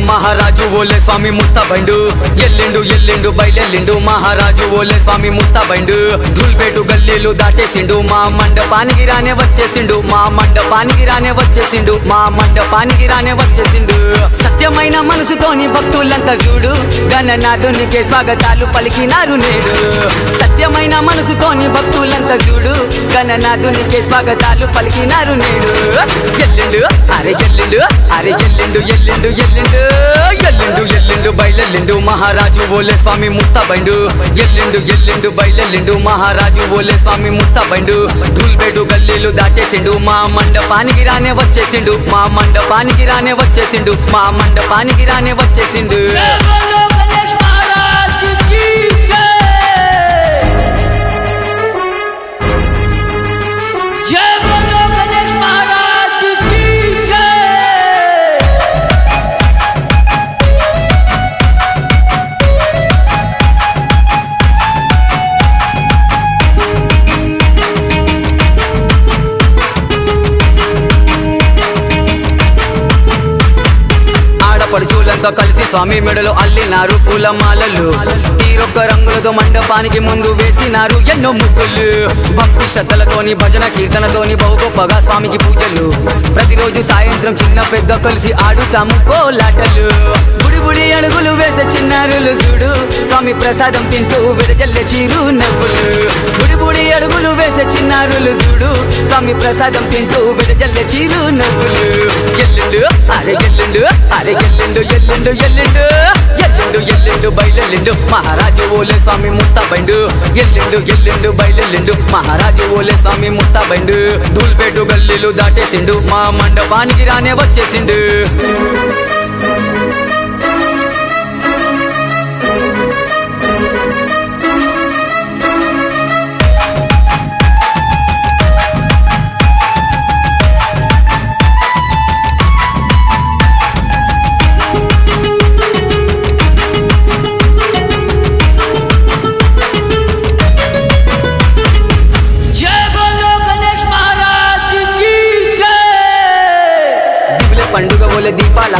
महाराज ఓలే స్వామి ముస్తాబండు. ఎల్లిండు ఎల్లిండు బయలెల్లిండు. మహారాజు ఓలే స్వామి ముస్తాబండు. ధూల్పేటు గల్లీలు దాటేసిండు. మా మండపానికి రానే వచ్చేసిండు. మా మండపానికి రానే వచ్చేసిండు. మా మండపానికి రానే వచ్చేసిండు. సత్యమైన మనసుతోని భక్తులంతా చూడు. గణనాథునికి స్వాగతాలు పలికినారు నేడు. సత్యమైన మనసుతోని భక్తులంతా చూడు. గణనాథునికి స్వాగతాలు పలికినారు నేడు. ఎల్లిండు అరే ఎల్లిండు అరే ఎల్లిండు ఎల్లిండు ఎల్లిండు. ఎల్లిండు ఎల్లిండు బయలెల్లిండు. మహారాజు ఓలే స్వామి ముస్తాబండు. ఎల్లిండు ఎల్లిండు బయలెల్లిండు. మహారాజు ఓలే స్వామి ముస్తాబండు. ధూల్బేడు గల్లీలు దాటేసిండు. మా మండపానికి రానే వచ్చేసిండు. మా మండపానికి రానే వచ్చేసిండు. మా మండపానికి రానే వచ్చేసిండు. కలిసి స్వామి మెడలో అల్లినారు పూల మాలలు తీరొక్క రంగులతో మండపానికి ముందు వేసినారు ఎన్నో ముగ్గులు. భక్తి శ్రద్ధలతోని భజన కీర్తనతోని బహు గొప్పగా స్వామికి పూజలు. ప్రతిరోజు సాయంత్రం చిన్న పెద్ద కలిసి ఆడుతాము కోలాటలు. బుడిబుడి అడుగులు వేసే చిన్నారులు చూడు. స్వామి ప్రసాదం తింటూ విడజల్లే చీరు నవ్వులు. బుడిబుడి బుడి అడుగులు వేసే చిన్నారులు చూడు. స్వామి ప్రసాదం తింటూ విడజల్లే చీరు నవ్వులు. ఎల్లుండు అరే ఎల్లుండు అరే ఎల్లుండు ఎల్లుండు ఎల్లుండు. ఎల్లుండు ఎల్లుండు బయలెల్లిండు. మహారాజు మహారాజు ఓలే స్వామి ముస్తా బండు. ఎల్లిండు ఎల్లిండు బయలెల్లిండు. మహారాజు ఓలే స్వామి ముస్తా బండు. ధూల్పేటు గల్లీలు దాటేసిండు. మా మండపానికి రానే వచ్చేసిండు.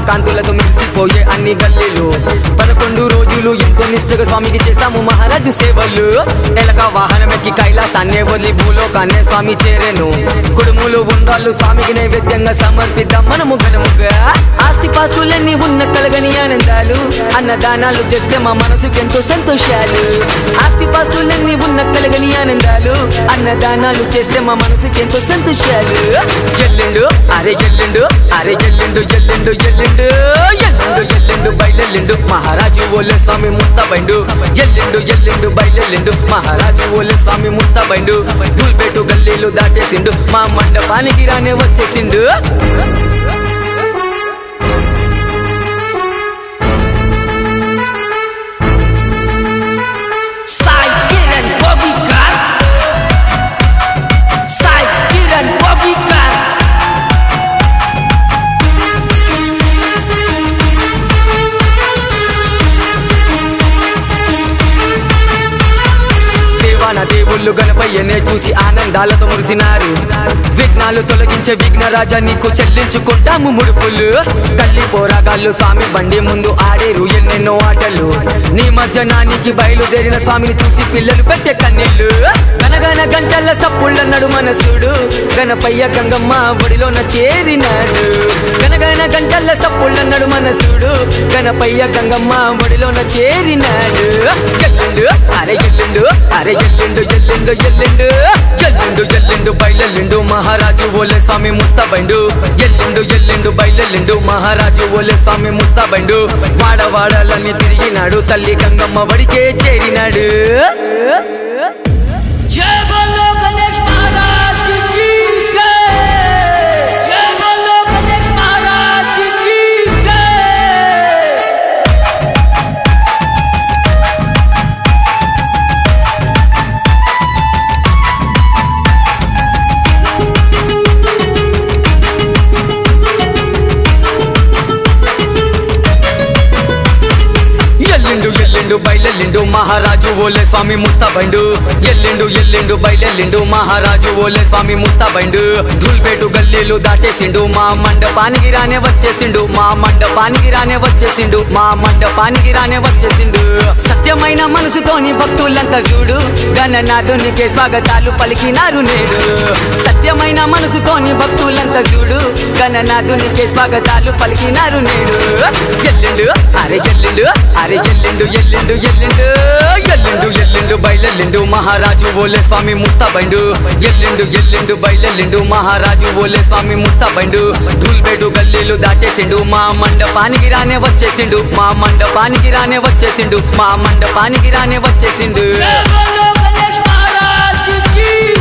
కాంతులతో మెరిసిపోయే అన్ని గల్లీలు. పదకొండు భక్తులు ఎంతో నిష్ఠగా స్వామికి చేస్తాము మహారాజు సేవలు. ఎలక వాహనం ఎక్కి కైలాసాన్నే వదిలి భూలోకాన్నే స్వామి చేరేను. కుడుములు ఉండ్రాళ్ళు స్వామికి నైవేద్యంగా సమర్పిద్దాం మనము ఘనముగా. ఆస్తి పాస్తులన్నీ ఉన్న కలగని ఆనందాలు. అన్నదానాలు చేస్తే మా మనసుకి ఎంతో సంతోషాలు. ఆస్తి పాస్తులన్నీ ఉన్న కలగని ఆనందాలు. అన్నదానాలు చేస్తే మా మనసుకి ఎంతో సంతోషాలు. ఎల్లుండు అరే ఎల్లుండు అరే ఎల్లుండు ఎల్లుండు ఎల్లుండు ఎల్లుండు. ఎల్లిండు. మహారాజు ఓలే స్వామి ముస్తాబండు. ఎల్లిండు ఎల్లిండు బయలెల్లిండు. మహారాజు ఓలే స్వామి ముస్తాబండు. ధూల్పేటు గల్లీలు దాటేసిండు. మా మండపానికి రానే వచ్చేసిండు. ఆనందాలతో మురిసినారు. విఘ్నాలు తొలగించే విఘ్నరాజా నీకు చెల్లించుకుంటాము ముడుపులు. తల్లి పోరాగాళ్ళు స్వామి బండి ముందు ఆడేరు ఎన్నెన్నో ఆటలు. నిమజ్జనానికి బయలుదేరిన స్వామిని చూసి పిల్లలు పెట్టే కన్నీళ్ళు. గనగన గంటల సప్పుళ్ళ నడు మనసుడు. గణపయ్య గంగమ్మ ఒడిలోన చేరినాడు. గనగన గంటల సప్పుళ్ళ నడు మనసుడు. గణపయ్య గంగమ్మ ఒడిలోన చేరినాడు. ఎల్లుండు అరే ఎల్లుండు అరే ఎల్లుండు ఎల్లుండు ఎల్లుండు. ఎల్లుండు ఎల్లుండు బయలెల్లిండు మహారాజు ఓలే స్వామి ముస్తాబండు. ఎల్లుండు ఎల్లుండు బయలెల్లిండు మహారాజు ఓలే స్వామి ముస్తాబండు. వాడవాడలన్నీ తిరిగినాడు తల్లి గంగమ్మ వడికే చేరినాడు. जय స్వామి ముస్తాబైండు. ఎల్లిండు ఎల్లిండు బయలెల్లిండు. మహారాజు ఓలే స్వామి ముస్తాబైండు. ధూల్పేటు గల్లీలు దాటేసిండు. మా మండపానికి రానే వచ్చేసిండు. మా మండపానికి రానే వచ్చేసిండు. మా మండపానికి రానే వచ్చేసిండు. సత్యమైన మనసుతోని భక్తులంతా చూడు. గణనాథునికే స్వాగతాలు పలికినారు నేడు. సత్యమైన మనసుతోని భక్తులంతా చూడు. గణనాథునికే స్వాగతాలు పలికినారు నేడు. ఎల్లిండు అరే ఎల్లిండు అరే ఎల్లిండు ఎల్లిండు ఎల్లిండు ఎల్లిండు. ఎల్లిండు బయలెల్లిండు మహారాజు ఓలే స్వామి ముస్తాబైండు. ఎల్లిండు ఎల్లిండు బయలెల్లిండు మహారాజు ఓలే స్వామి ముస్తాబైండు. ధూల్బేడు గల్లీలు దాటేసిండు మా మండపానికి రానే వచ్చేసిండు. మా మండపానికి రానే వచ్చేసిండు మా మండపానికి రానే వచ్చేసిండు. जय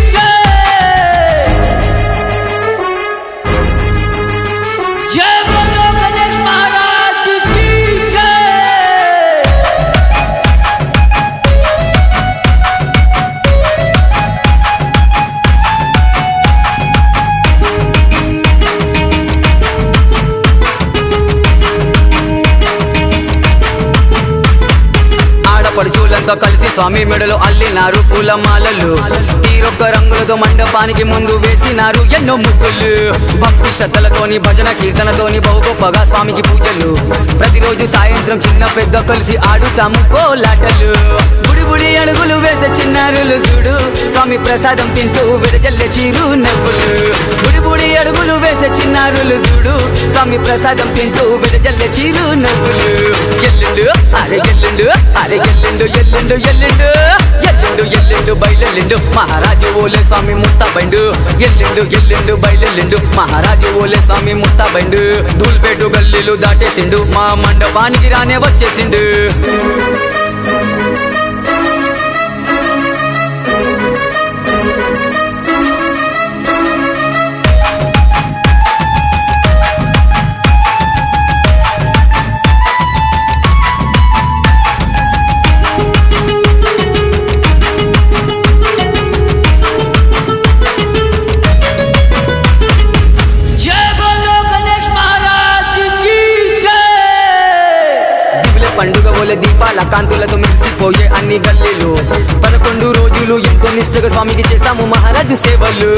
స్వామి మెడలో అల్లినారు పూల మాలలు ఒక్క రంగులతో మండపానికి ముందు వేసినారు ఎన్నో ముగ్గులు. భక్తి శ్రద్ధలతోని భజన కీర్తనతోని బహు గొప్పగా స్వామికి పూజలు. ప్రతిరోజు సాయంత్రం చిన్న పెద్ద కలిసి ఆడుతాము కోలాటలు. బుడి బుడి అడుగులు వేసే చిన్నారులు చూడు. స్వామి ప్రసాదం తింటూ విడజల్లే చీరు నవ్వులు. బుడి బుడి అడుగులు వేసే చిన్నారులు చూడు. స్వామి ప్రసాదం తింటూ విడజల్లే చీరు నవ్వులు. ఎల్లుండు అరే ఎల్లుండు అరే ఎల్లుండు ఎల్లుండు ఎల్లుండు ఎల్లుండు ఎల్లుండు బయలెల్లిండు. మహారాజు మహారాజు ఓలే స్వామి ముస్తాబైండు ఎల్లిండు ఎల్లిండు బయలెల్లిండు. మహారాజు ఓలే స్వామి ముస్తాబైండు ధూల్పేటు గల్లీలు దాటేసిండు. మా మండపానికి రానే వచ్చేసిండు. ఎంతో స్వామికి చేస్తాము మహారాజు సేవలు.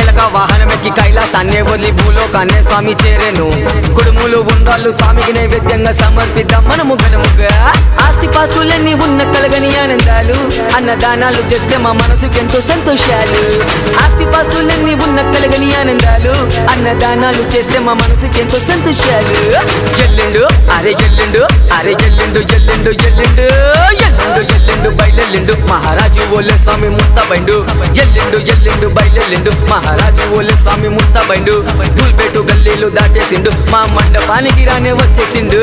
ఎలక వాహనమెక్కి కైలాసాన్నే వదిలి భూలోకాన్నే స్వామి చేరేను. కుడుములు ఉండ్రాళ్ళు స్వామికి నైవేద్యంగా సమర్పిద్దాం మనము ఘనముగా. ఆస్తి పాస్తులన్నీ ఉన్న కలగని ఆనందాలు. అన్నదానాలు చేస్తే మా మనసుకి ఎంతో సంతోషాలు. ఆస్తి పాస్తులన్నీ ఉన్న కలగని ఆనందాలు. అన్నదానాలు చేస్తే మా మనసుకి ఎంతో సంతోషాలు. ఎల్లుండు అరే ఎల్లుండు అరే ఎల్లుండు ఎల్లుండు ఎల్లుండు ఎల్లుండు ఎల్లుండు బయలెల్లిండు. మహారాజు ఓలే స్వామి బైండు ఎల్లిండు ఎల్లిండు బయలెల్లిండు. మహారాజు ఓలే స్వామి ముస్తాబైండు. గుల్పేటు గల్లీలు దాటేసిండు. మా మండపానికి రానే వచ్చేసిండు.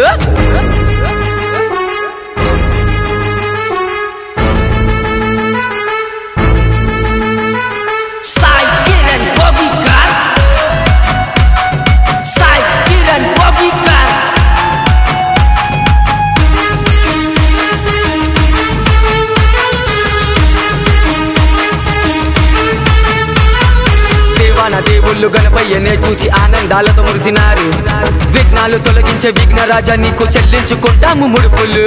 దేవాన గణపయ్యనే చూసి ఆనందాలతో మురిసినారు. విఘ్నాలు తొలగించే విఘ్నరాజా నీకు చెల్లించుకుంటాము ముడుపులు.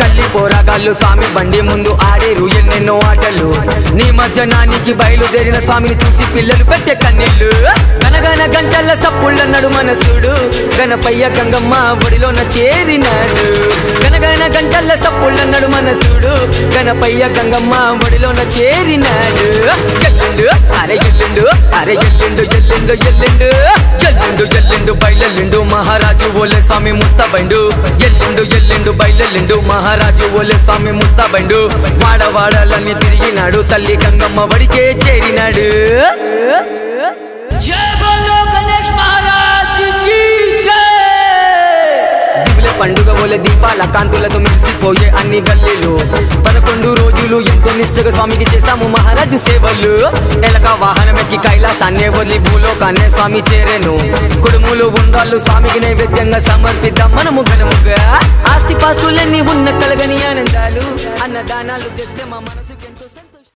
తల్లి పోరాగాళ్ళు స్వామి బండి ముందు ఆడేరు ఎన్నెన్నో ఆటలు. నీ మధ్యనానికి బయలుదేరిన స్వామిని చూసి పిల్లలు పెట్టే కన్నీళ్ళు. గనగన గంటల సప్పుళ్ళ నడు మనసుడు. గణపయ్య గంగమ్మ ఒడిలోన చేరినాడు గనగన గంటల సప్పుళ్ళ నడు మనసుడు. గణపయ్య గంగమ్మ ఒడిలోన చేరినాడు. ఎల్లుండు అరే ఎల్లుండు అరే ఎల్లుండు. ఎల్లిండు ఎల్లిండు. ఎల్లిండు ఎల్లిండు బయలెల్లిండు. మహారాజు ఓలే స్వామి ముస్తాబైండు. ఎల్లిండు ఎల్లిండు బయలెల్లిండు. మహారాజు ఓలే స్వామి ముస్తాబైండు. వాడవాడలన్నీ తిరిగినాడు. తల్లి గంగమ్మ వడికే చేరినాడు. పండుగ ఓలే దీపాల కాంతులతో మెలిసిపోయే అన్ని గల్లీలు. పదకొండు నిష్ఠగా స్వామికి చేస్తాము మహారాజు సేవలు. ఎలక వాహనమెక్కి కైలాసాన్నే వదిలి భూలోకాన్నే స్వామి చేరేను. కుడుములు ఉండాలు స్వామికి నైవేద్యంగా సమర్పిద్దాం మనము ఘనముగా. ఆస్తి పాస్తులన్నీ ఉన్న కలగని ఆనందాలు అన్నదానాలు చేస్తే మా మనసు